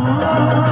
Oh.